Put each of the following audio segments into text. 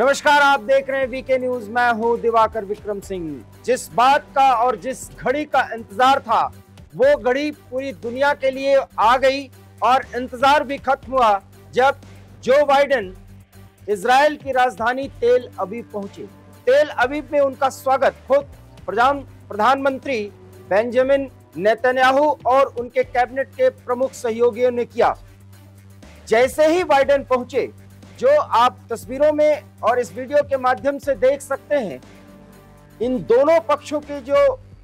नमस्कार, आप देख रहे हैं वीके न्यूज़ मैं हूँ दिवाकर विक्रम सिंह। जिस बात का और जिस घड़ी का इंतज़ार था, वो घड़ी पूरी दुनिया के लिए आ गई और इंतज़ार भी खत्म हुआ जब जो बाइडेन इसराइल की राजधानी तेल अबीब पहुँचे। तेल अबीब में उनका स्वागत खुद प्रधान, प्रधानमंत्री बेंजामिन नेतन्याहू और उनके कैबिनेट के प्रमुख सहयोगियों ने किया। जैसे ही बाइडेन पहुँचे जो आप तस्वीरों में और इस वीडियो के माध्यम से देख सकते हैं, इन दोनों पक्षों की जो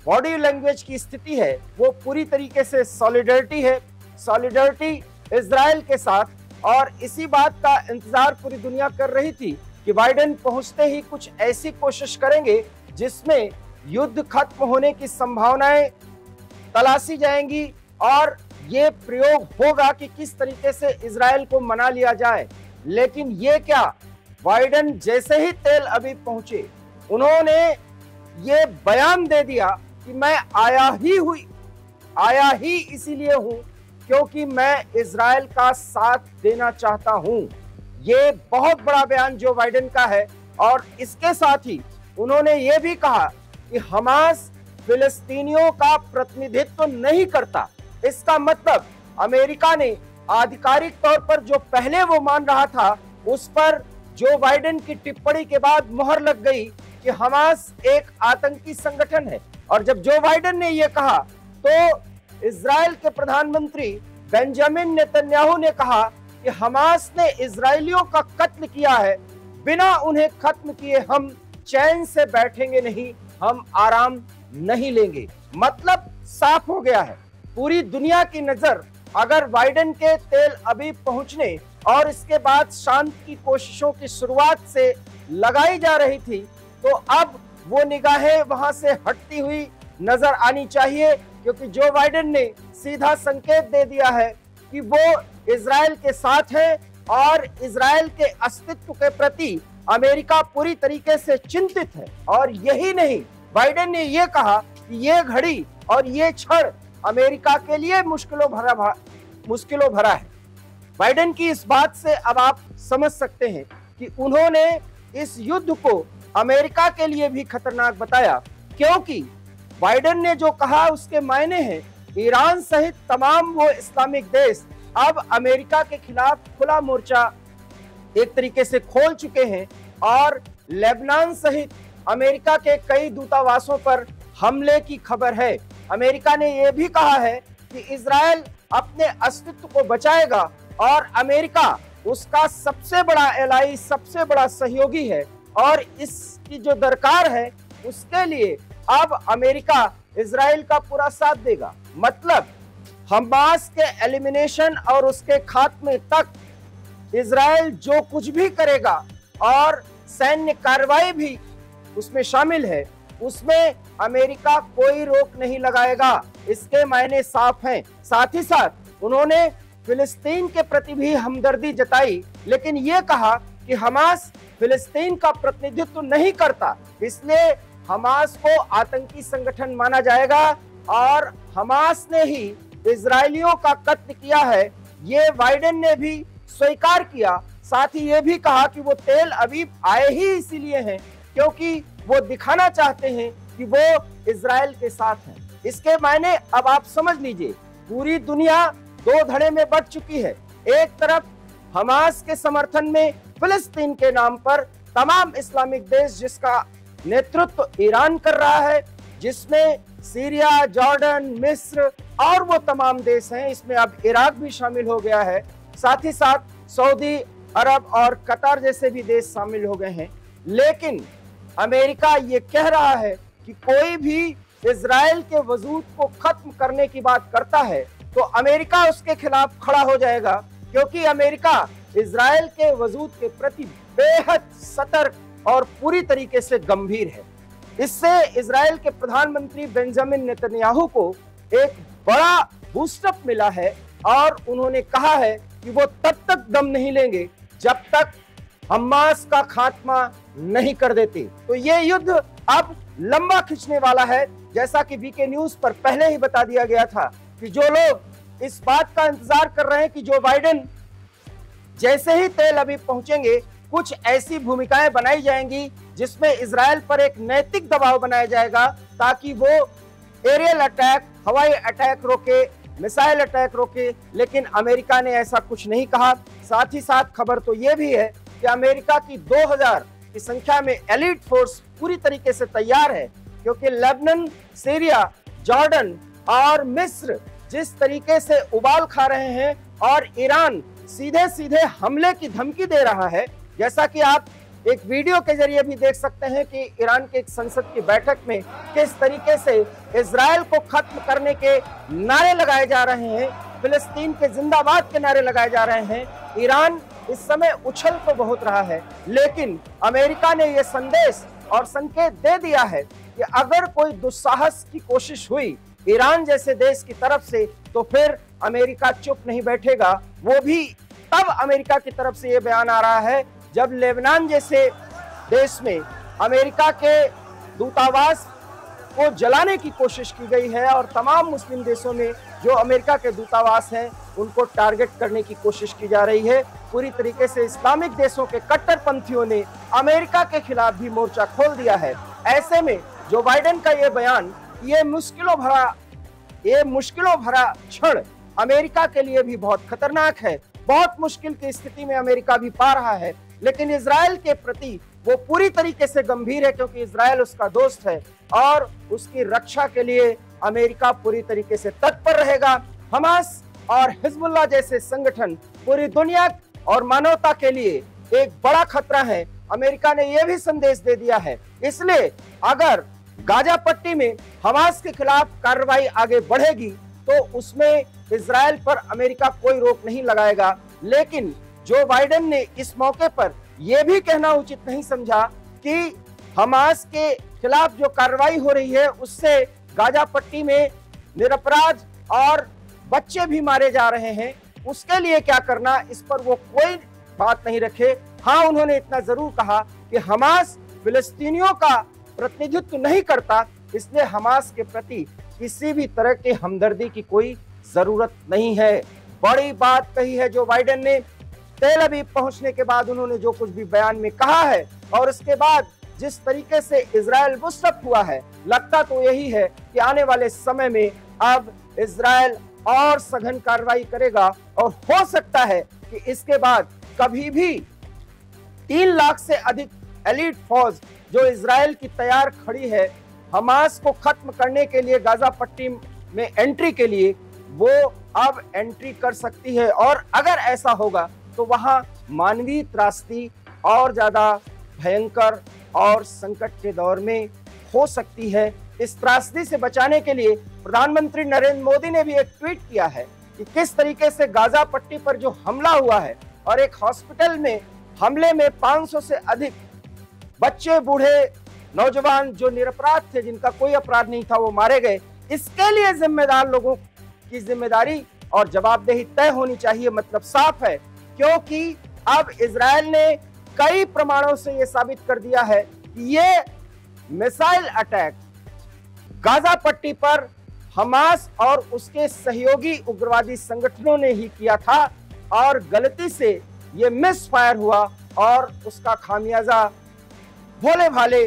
बॉडी लैंग्वेज की स्थिति है, वो पूरी तरीके से सॉलिडरिटी है। सॉलिडरिटी इसराइल के साथ, और इसी बात का इंतज़ार पूरी दुनिया कर रही थी कि बाइडेन पहुँचते ही कुछ ऐसी कोशिश करेंगे, जिसमें युद्ध खत्म होने की संभावनाएँ तलाशी जाएँगी, और ये प्रयोग होगा कि किस तरीके से इसराइल को मना लिया जाए। लेकिन ये क्या? बाइडन जैसे ही तेल अभी पहुँचे, उन्होंने ये बयान दे दिया कि मैं आया ही हुई, आया ही इसीलिए हूँ क्योंकि मैं इसराइल का साथ देना चाहता हूँ। ये बहुत बड़ा बयान जो बाइडेन का है और इसके साथ ही उन्होंने ये भी कहा कि हमास फिलिस्तीनियों का प्रतिनिधित्व नहीं करता। इसका मतलब अमेरिका ने आधिकारिक तौर पर जो पहले वो मान रहा था, उस पर जो बाइडेन की टिप्पणी के बाद मोहर लग गई कि हमास एक आतंकी संगठन है। और जब जो बाइडेन ने यह कहा तो इसराइल के प्रधानमंत्री बेंजामिन नेतन्याहू ने कहा कि हमास ने इसराइलियों का कत्ल किया है, बिना उन्हें खत्म किए हम चैन से बैठेंगे नहीं, हम आराम नहीं लेंगे। मतलब साफ़ हो गया है। पूरी दुनिया की नज़र अगर बाइडेन के तेल अभी पहुँचने और इसके बाद शांत की कोशिशों की शुरुआत से लगाई जा रही थी तो अब वो निगाहें वहाँ से हटती हुई नज़र आनी चाहिए, क्योंकि जो बाइडेन ने सीधा संकेत दे दिया है कि वो इसराइल के साथ है और इसराइल के अस्तित्व के प्रति अमेरिका पूरी तरीके से चिंतित है। और यही नहीं बाइडेन ने यह कहा कि ये घड़ी और ये क्षण अमेरिका के लिए मुश्किलों भरा मुश्किलों भरा है। बाइडेन की इस बात से अब आप समझ सकते हैं कि उन्होंने इस युद्ध को अमेरिका के लिए भी खतरनाक बताया, क्योंकि बाइडेन ने जो कहा उसके मायने हैं, ईरान सहित तमाम वो इस्लामिक देश अब अमेरिका के खिलाफ खुला मोर्चा एक तरीके से खोल चुके हैं और लेबनान सहित अमेरिका के कई दूतावासों पर हमले की खबर है। अमेरिका ने यह भी कहा है कि इसराइल अपने अस्तित्व को बचाएगा और अमेरिका उसका सबसे बड़ा एलाई सबसे बड़ा सहयोगी है और इसकी जो दरकार है, उसके लिए अब अमेरिका इसराइल का पूरा साथ देगा। मतलब हमास के एलिमिनेशन और उसके खात्मे तक इसराइल जो कुछ भी करेगा और सैन्य कार्रवाई भी उसमें शामिल है, उसमें अमेरिका कोई रोक नहीं लगाएगा। इसके मायने साफ़ हैं। साथ ही साथ उन्होंने फिलिस्तीन के प्रति भी हमदर्दी जताई, लेकिन ये कहा कि हमास फिलिस्तीन का प्रतिनिधित्व नहीं करता। इसलिए हमास को आतंकी संगठन माना जाएगा और हमास ने ही इसराइलियों का कत्ल किया है। ये बाइडेन ने भी स्वीकार किया। साथ ही ये भी कहा कि वो तेल अभी आए ही इसीलिए हैं क्योंकि वो दिखाना चाहते हैं कि वो इसराइल के साथ है। इसके मायने अब आप समझ लीजिए, पूरी दुनिया दो धड़े में बढ़ चुकी है। एक तरफ़ हमास के समर्थन में फिलिस्तीन के नाम पर तमाम इस्लामिक देश जिसका नेतृत्व ईरान कर रहा है, जिसमें सीरिया, जॉर्डन, मिस्र और वो तमाम देश हैं, इसमें अब इराक भी शामिल हो गया है। साथ ही साथ सऊदी अरब और कतार जैसे भी देश शामिल हो गए हैं। लेकिन अमेरिका ये कह रहा है कि कोई भी इसराइल के वजूद को खत्म करने की बात करता है तो अमेरिका उसके खिलाफ खड़ा हो जाएगा, क्योंकि अमेरिका इसराइल के वजूद के प्रति बेहद सतर्क और पूरी तरीके से गंभीर है। इससे इसराइल के प्रधानमंत्री बेंजामिन नेतन्याहू को एक बड़ा बूस्टअप मिला है और उन्होंने कहा है कि वो तब तक दम नहीं लेंगे जब तक हमास का खात्मा नहीं कर देते। तो ये युद्ध अब लंबा खींचने वाला है, जैसा कि वीके न्यूज़ पर पहले ही बता दिया गया था कि जो लोग इस बात का इंतज़ार कर रहे हैं कि जो बाइडेन जैसे ही तेल अभी पहुँचेंगे, कुछ ऐसी भूमिकाएँ बनाई जाएँगी जिसमें इसराइल पर एक नैतिक दबाव बनाया जाएगा ताकि वो एरियल अटैक हवाई अटैक रोके मिसाइल अटैक रोके, लेकिन अमेरिका ने ऐसा कुछ नहीं कहा। साथ ही साथ खबर तो ये भी है कि अमेरिका की 2000 की संख्या में एलिट फोर्स पूरी तरीके से तैयार है, क्योंकि लेबनन, सीरिया, जॉर्डन और मिस्र जिस तरीके से उबाल खा रहे हैं और ईरान सीधे सीधे हमले की धमकी दे रहा है, जैसा कि आप एक वीडियो के ज़रिए भी देख सकते हैं कि ईरान के एक संसद की बैठक में किस तरीके से इसराइल को खत्म करने के नारे लगाए जा रहे हैं, फिलिस्तीन के जिंदाबाद के नारे लगाए जा रहे हैं। ईरान इस समय उछल तो बहुत रहा है, लेकिन अमेरिका ने यह संदेश और संकेत दे दिया है कि अगर कोई दुस्साहस की कोशिश हुई ईरान जैसे देश की तरफ़ से तो फिर अमेरिका चुप नहीं बैठेगा। वो भी तब अमेरिका की तरफ़ से ये बयान आ रहा है जब लेबनान जैसे देश में अमेरिका के दूतावास को जलाने की कोशिश की गई है और तमाम मुस्लिम देशों में जो अमेरिका के दूतावास हैं, उनको टारगेट करने की कोशिश की जा रही है। पूरी तरीके से इस्लामिक देशों के कट्टरपंथियों ने अमेरिका के खिलाफ भी मोर्चा खोल दिया है। ऐसे में जो बाइडेन का ये बयान, ये मुश्किलों भरा, ये मुश्किलों भरा क्षण अमेरिका के लिए भी बहुत खतरनाक है। बहुत मुश्किल की स्थिति में अमेरिका भी पा रहा है, लेकिन इसराइल के प्रति वो पूरी तरीके से गंभीर है क्योंकि इसराइल उसका दोस्त है और उसकी रक्षा के लिए अमेरिका पूरी तरीके से तत्पर रहेगा। हमास और हिजबुल्ला जैसे संगठन पूरी दुनिया और मानवता के लिए एक बड़ा खतरा है। अमेरिका ने यह भी संदेश दे दिया है। इसलिए अगर गाजा पट्टी में हमास के खिलाफ कार्रवाई आगे बढ़ेगी तो उसमें इसराइल पर अमेरिका कोई रोक नहीं लगाएगा। लेकिन जो बाइडेन ने इस मौके पर यह भी कहना उचित नहीं समझा कि हमास के खिलाफ जो कार्रवाई हो रही है, उससे गाजा पट्टी में निरपराध और बच्चे भी मारे जा रहे हैं। उसके लिए क्या करना, इस पर वो कोई बात नहीं रखे। हाँ उन्होंने इतना ज़रूर कहा कि हमास फिलिस्तीनियों का प्रतिनिधित्व नहीं करता, इसलिए हमास के प्रति किसी भी तरह के हमदर्दी की कोई ज़रूरत नहीं है। बड़ी बात कही है जो बाइडेन ने। तेल अबीब पहुँचने के बाद उन्होंने जो कुछ भी बयान में कहा है, और उसके बाद जिस तरीके से इसराइल मुस्तफ हुआ है, लगता तो यही है कि आने वाले समय में अब इसराइल और सघन कार्रवाई करेगा। और हो सकता है कि इसके बाद कभी भी तीन लाख से अधिक एलिट फौज जो इसराइल की तैयार खड़ी है, हमास को खत्म करने के लिए गाजा पट्टी में एंट्री के लिए, वो अब एंट्री कर सकती है। और अगर ऐसा होगा तो वहाँ मानवीय त्रासदी और ज़्यादा भयंकर और संकट के दौर में हो सकती है। इस त्रासदी से बचाने के लिए प्रधानमंत्री नरेंद्र मोदी ने भी एक ट्वीट किया है कि किस तरीके से गाजा पट्टी पर जो हमला हुआ है और एक हॉस्पिटल में हमले में 500 से अधिक बच्चे, बूढ़े नौजवान जो निरपराध थे, जिनका कोई अपराध नहीं था, वो मारे गए। इसके लिए जिम्मेदार लोगों की ज़िम्मेदारी और जवाबदेही तय होनी चाहिए। मतलब साफ़ है, क्योंकि अब इसराइल ने कई प्रमाणों से यह साबित कर दिया है कि ये मिसाइल अटैक, गाजा पट्टी पर हमास और उसके सहयोगी उग्रवादी संगठनों ने ही किया था और गलती से ये मिस फायर हुआ और उसका खामियाजा भोले भाले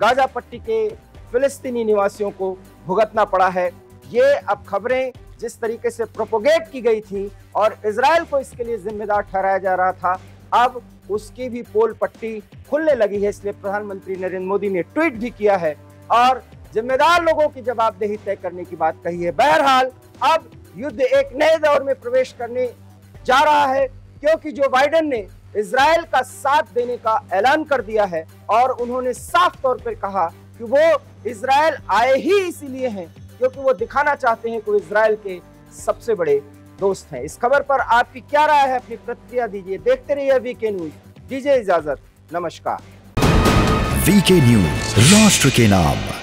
गाजा पट्टी के फिलिस्तीनी निवासियों को भुगतना पड़ा है। ये अब खबरें जिस तरीके से प्रोपोगेट की गई थी और इसराइल को इसके लिए जिम्मेदार ठहराया जा रहा था अब उसकी भी पोल पट्टी खुलने लगी है, इसलिए प्रधानमंत्री नरेंद्र मोदी ने ट्वीट भी किया है और जिम्मेदार लोगों की जवाबदेही तय करने की बात कही है। बहरहाल, अब युद्ध एक नए दौर में प्रवेश करने जा रहा है, क्योंकि जो बाइडेन ने इसराइल का साथ देने का ऐलान कर दिया है और उन्होंने साफ़ तौर पर कहा कि वो इसराइल आए ही इसीलिए हैं, क्योंकि वो दिखाना चाहते हैं कि इसराइल के सबसे बड़े दोस्त हैं। इस खबर पर आपकी क्या राय है? अपनी प्रतिक्रिया दीजिए। देखते रहिए वीके न्यूज़ दीजिए इजाज़त। नमस्कार। वीके न्यूज़ राष्ट्र के नाम।